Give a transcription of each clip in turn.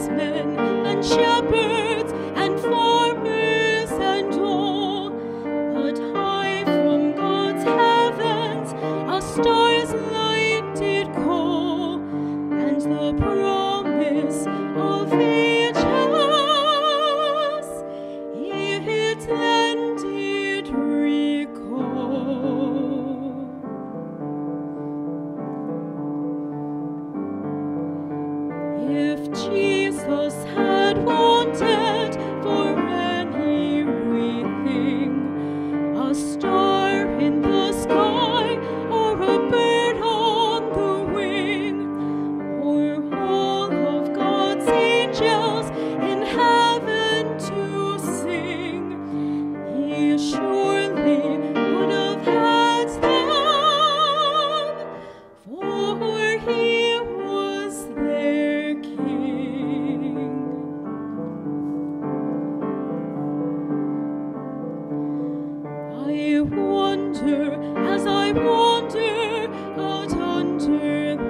wise men and shepherds. wander, as I wander out under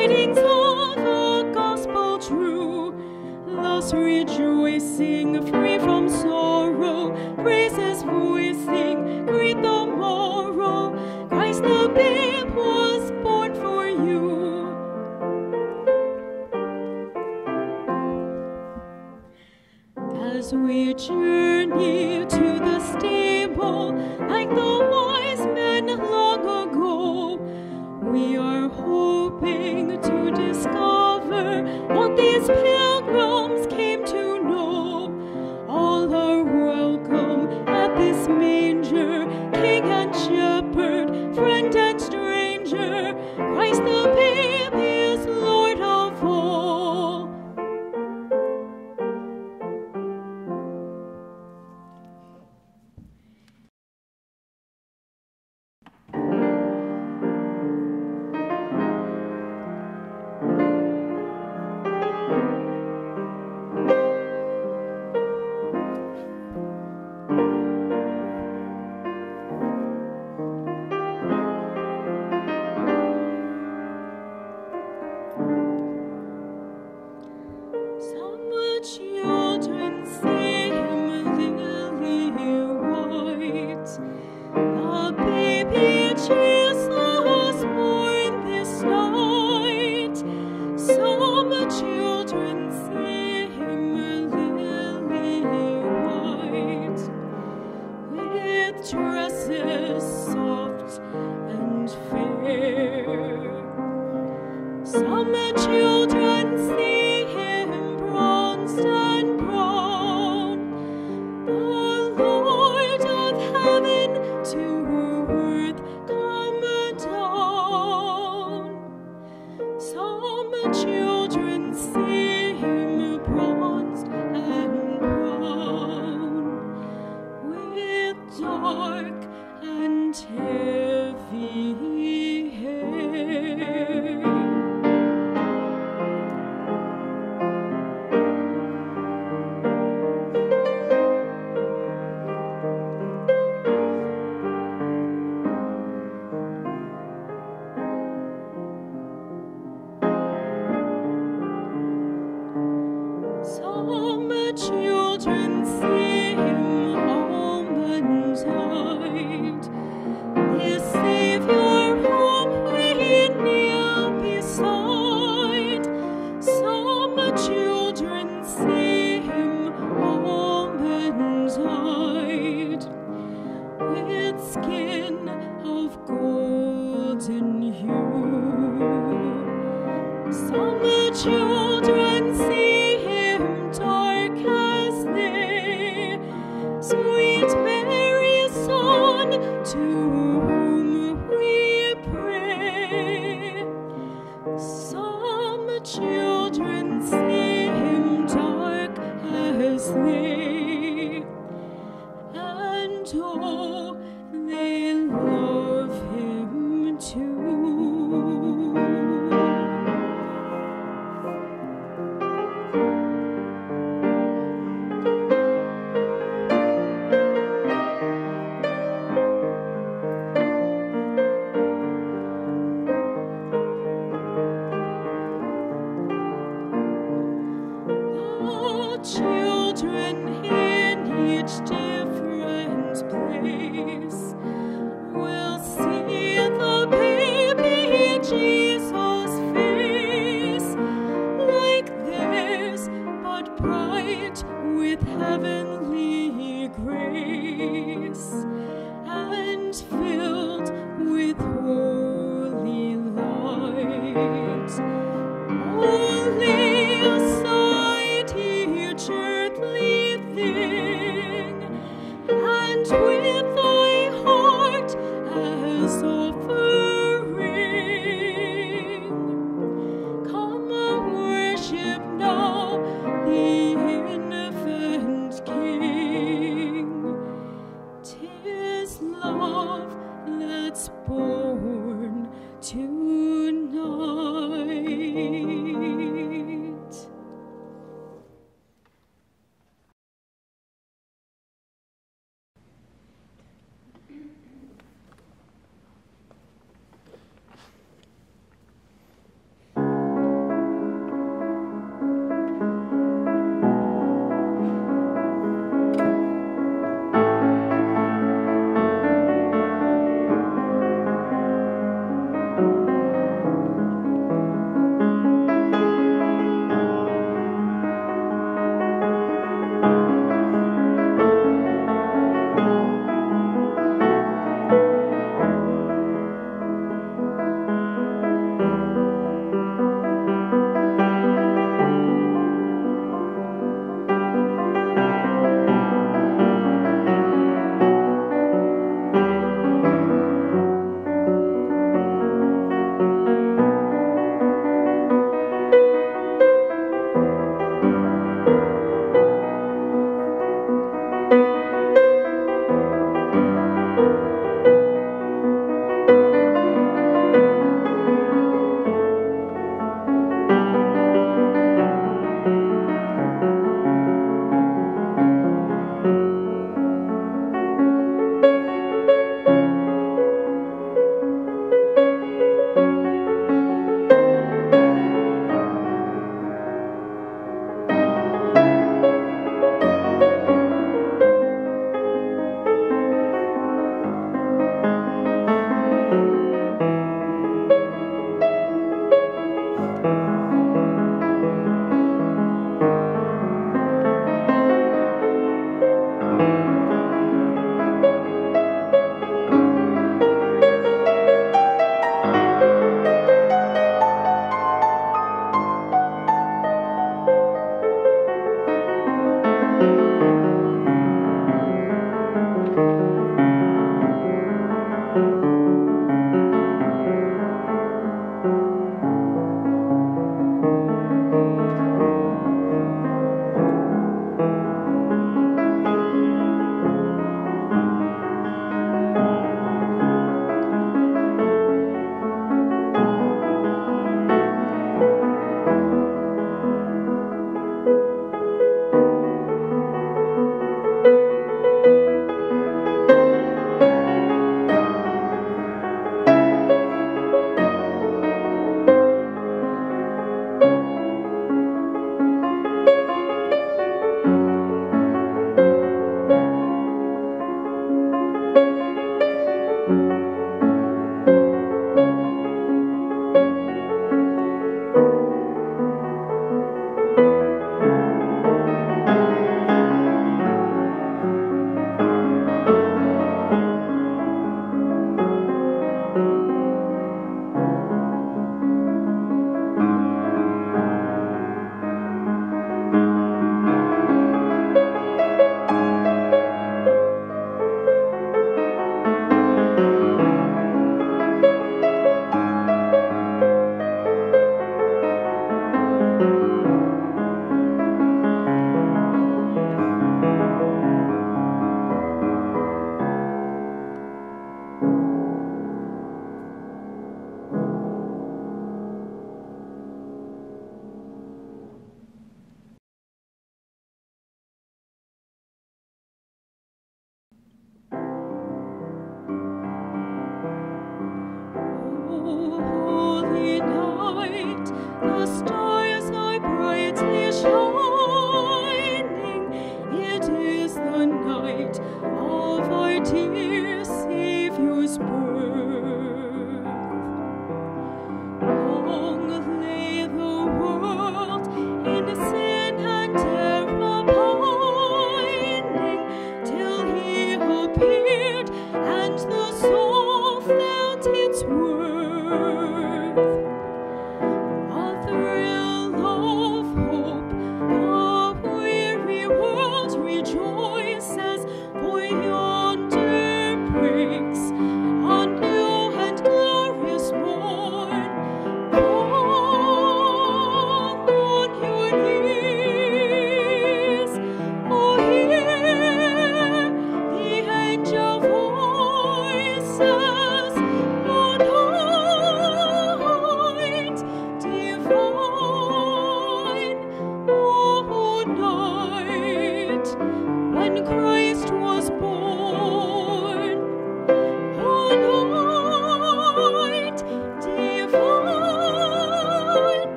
tidings of the gospel true. Thus rejoicing, free from sorrow, praises voicing, greet the morrow. Christ the babe was born for you. As we journey to the stable, like the wise men long ago, we are hoping to discover. And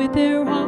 with their eyes